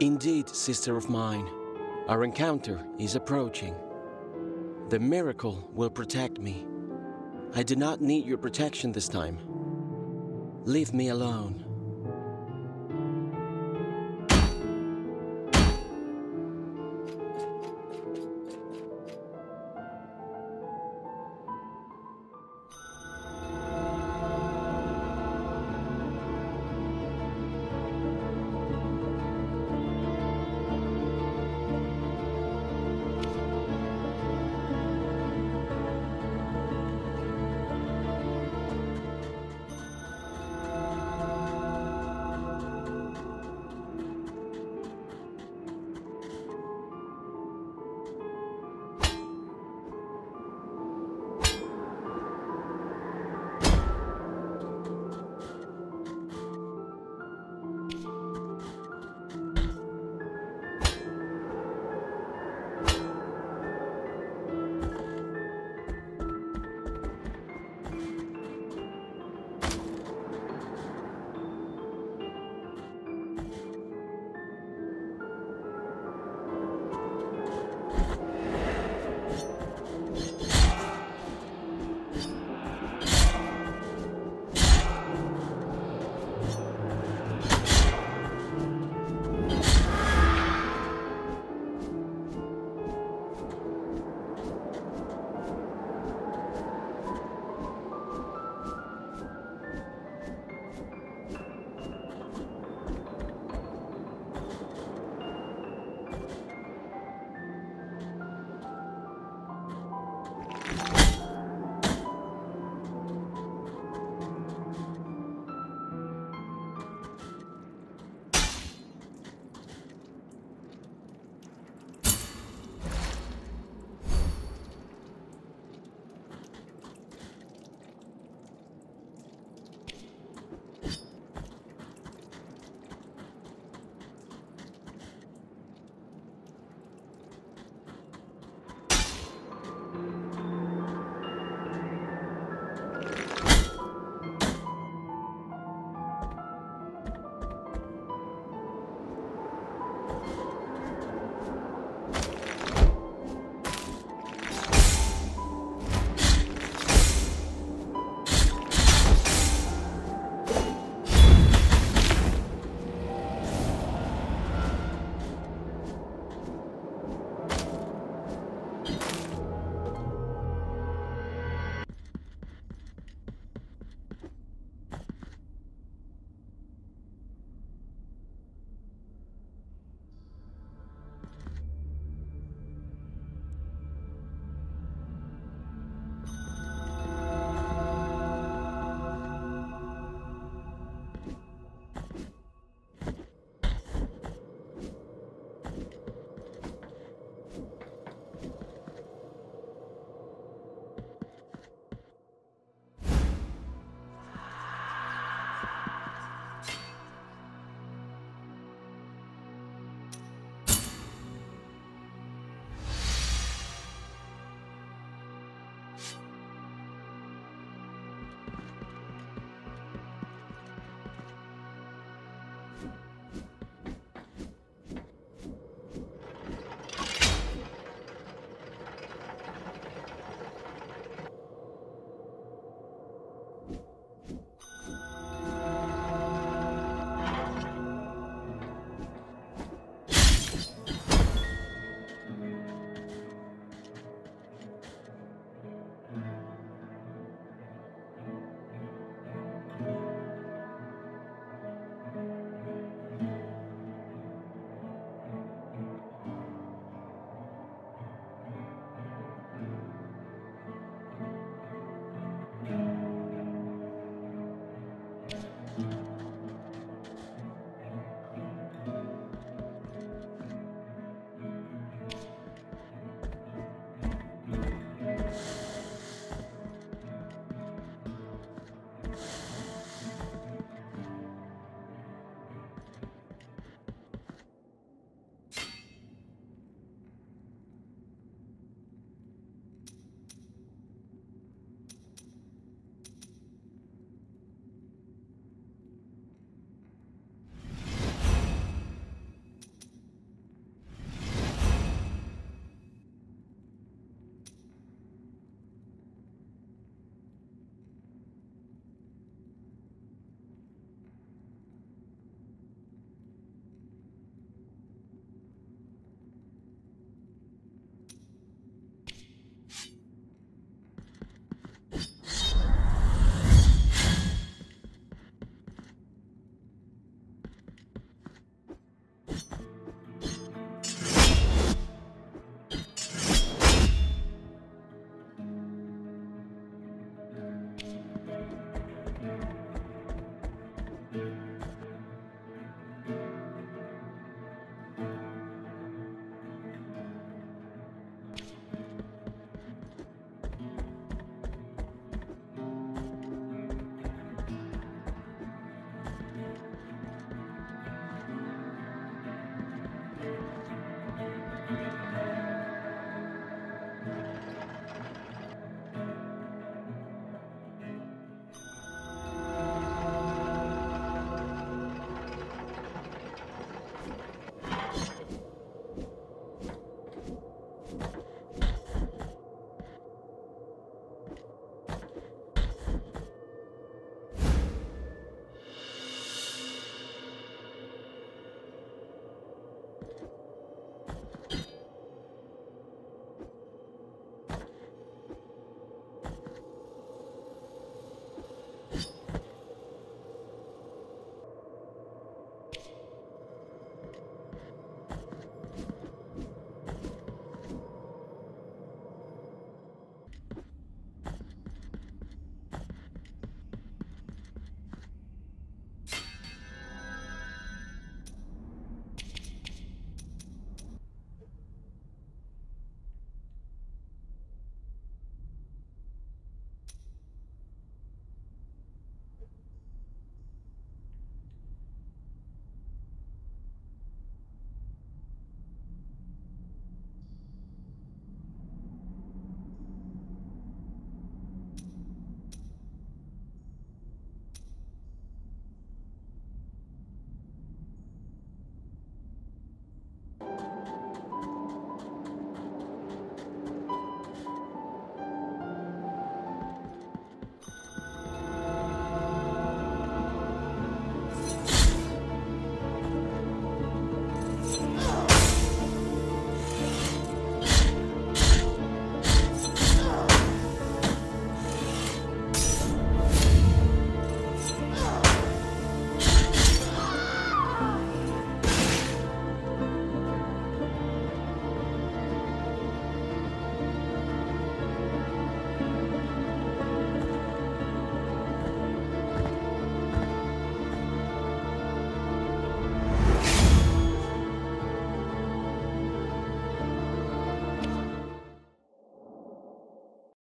Indeed, sister of mine, our encounter is approaching. The miracle will protect me. I do not need your protection this time. Leave me alone.